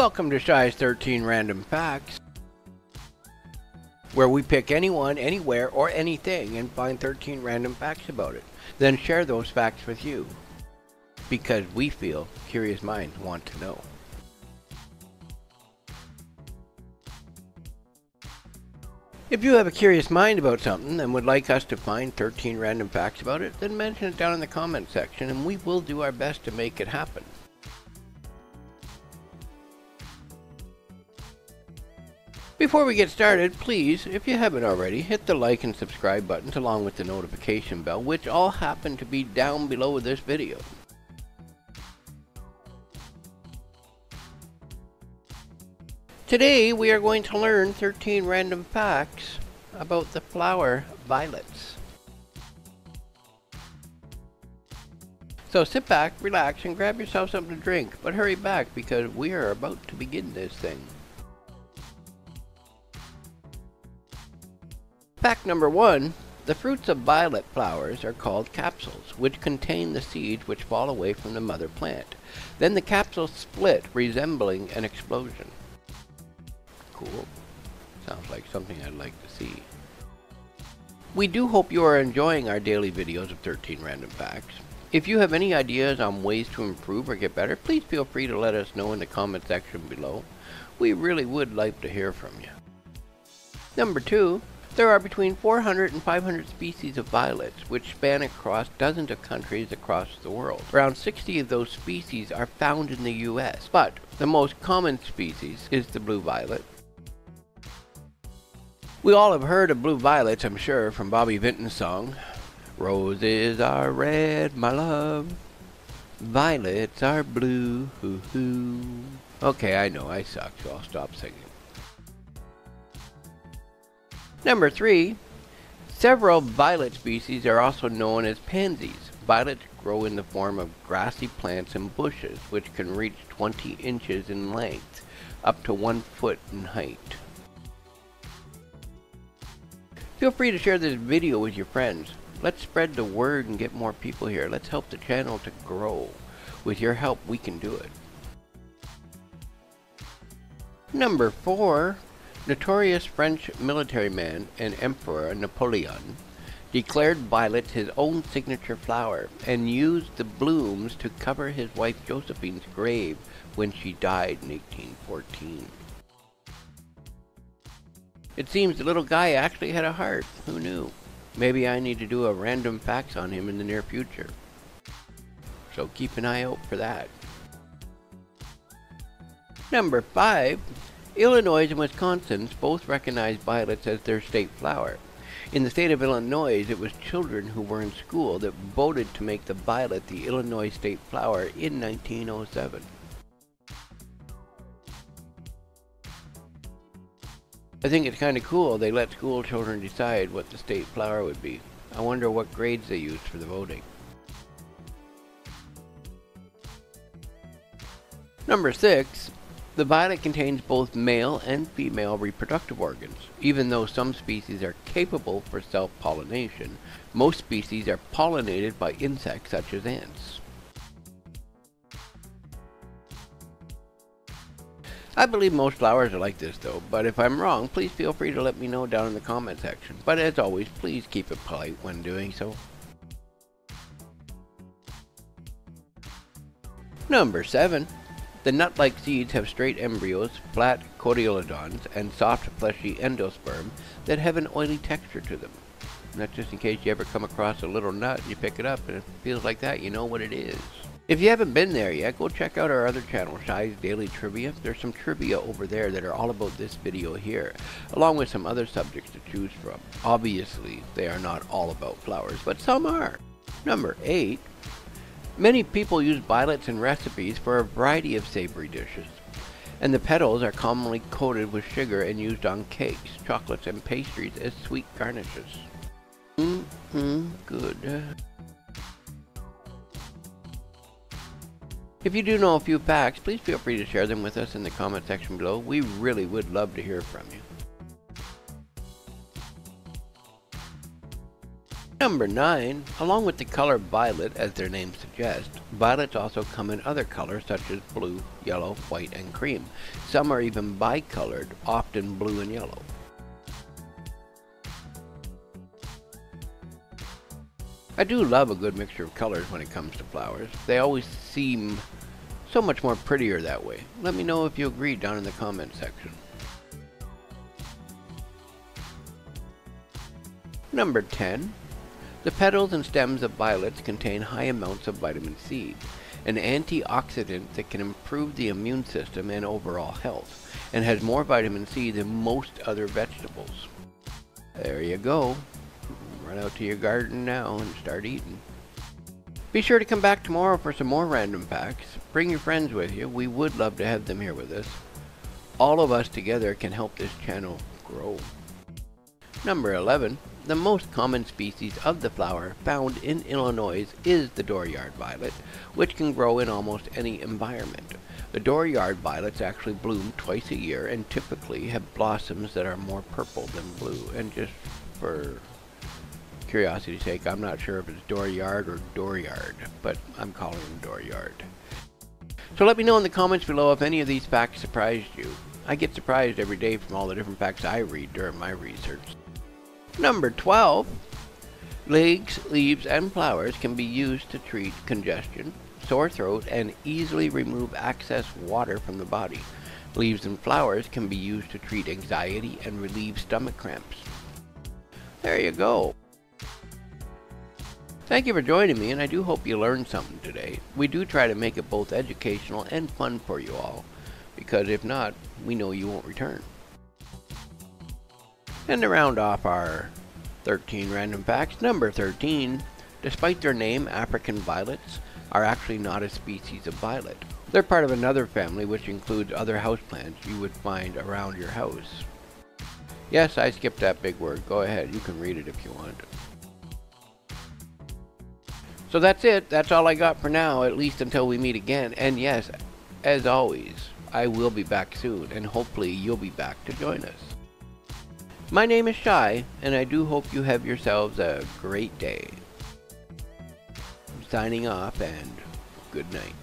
Welcome to Shy's 13 Random Facts, where we pick anyone, anywhere, or anything and find 13 random facts about it. Then share those facts with you, because we feel curious minds want to know. If you have a curious mind about something and would like us to find 13 random facts about it, then mention it down in the comment section and we will do our best to make it happen. Before we get started, please, if you haven't already, hit the like and subscribe buttons along with the notification bell, which all happen to be down below this video. Today we are going to learn 13 random facts about the flower violets. So sit back, relax, and grab yourself something to drink, but hurry back because we are about to begin this thing. Fact number one, the fruits of violet flowers are called capsules, which contain the seeds which fall away from the mother plant. Then the capsules split, resembling an explosion. Cool. Sounds like something I'd like to see. We do hope you are enjoying our daily videos of 13 random facts. If you have any ideas on ways to improve or get better, please feel free to let us know in the comment section below. We really would like to hear from you. Number two, there are between 400 and 500 species of violets, which span across dozens of countries across the world. Around 60 of those species are found in the US, but the most common species is the blue violet. We all have heard of blue violets, I'm sure, from Bobby Vinton's song. Roses are red, my love. Violets are blue, hoo hoo. Okay, I know I suck, so I'll stop singing. Number three, several violet species are also known as pansies. Violets grow in the form of grassy plants and bushes, which can reach 20 inches in length, up to one foot in height. Feel free to share this video with your friends. Let's spread the word and get more people here. Let's help the channel to grow. With your help, we can do it. Number four, Notorious French military man and Emperor Napoleon declared violet his own signature flower and used the blooms to cover his wife Josephine's grave when she died in 1814. It seems the little guy actually had a heart. Who knew? Maybe I need to do a random facts on him in the near future. So keep an eye out for that. Number 5. Illinois and Wisconsin both recognize violets as their state flower. In the state of Illinois, it was children who were in school that voted to make the violet the Illinois state flower in 1907. I think it's kind of cool they let school children decide what the state flower would be. I wonder what grades they used for the voting. Number 6. The violet contains both male and female reproductive organs. Even though some species are capable for self-pollination, most species are pollinated by insects such as ants. I believe most flowers are like this though, but if I'm wrong, please feel free to let me know down in the comment section. But as always, please keep it polite when doing so. Number 7. The nut-like seeds have straight embryos, flat cotyledons, and soft fleshy endosperm that have an oily texture to them. That's just in case you ever come across a little nut and you pick it up and it feels like that, you know what it is. If you haven't been there yet, go check out our other channel, Shy's Daily Trivia. There's some trivia over there that are all about this video here, along with some other subjects to choose from. Obviously, they are not all about flowers, but some are. Number 8. Many people use violets in recipes for a variety of savory dishes, and the petals are commonly coated with sugar and used on cakes, chocolates, and pastries as sweet garnishes. Mmm, -mm good. If you do know a few facts, please feel free to share them with us in the comment section below. We really would love to hear from you. Number 9. Along with the color violet, as their name suggests, violets also come in other colors such as blue, yellow, white, and cream. Some are even bicolored, often blue and yellow. I do love a good mixture of colors when it comes to flowers. They always seem so much more prettier that way. Let me know if you agree down in the comment section. Number 10. The petals and stems of violets contain high amounts of vitamin C, an antioxidant that can improve the immune system and overall health, and has more vitamin C than most other vegetables. There you go. Run out to your garden now and start eating. Be sure to come back tomorrow for some more random facts. Bring your friends with you. We would love to have them here with us. All of us together can help this channel grow. Number 11. The most common species of the flower found in Illinois is the dooryard violet, which can grow in almost any environment. The dooryard violets actually bloom twice a year and typically have blossoms that are more purple than blue. And just for curiosity's sake, I'm not sure if it's dooryard or dooryard, but I'm calling them dooryard. So let me know in the comments below if any of these facts surprised you. I get surprised every day from all the different facts I read during my research. Number 12. Leaves, leaves, and flowers can be used to treat congestion, sore throat, and easily remove excess water from the body. Leaves and flowers can be used to treat anxiety and relieve stomach cramps. There you go. Thank you for joining me, and I do hope you learned something today. We do try to make it both educational and fun for you all, because if not, we know you won't return. And to round off our 13 random facts, number 13, despite their name, African violets are actually not a species of violet. They're part of another family which includes other houseplants you would find around your house. Yes, I skipped that big word. Go ahead, you can read it if you want. So that's it. That's all I got for now, at least until we meet again. And yes, as always, I will be back soon, and hopefully you'll be back to join us. My name is Shy, and I do hope you have yourselves a great day. I'm signing off, and good night.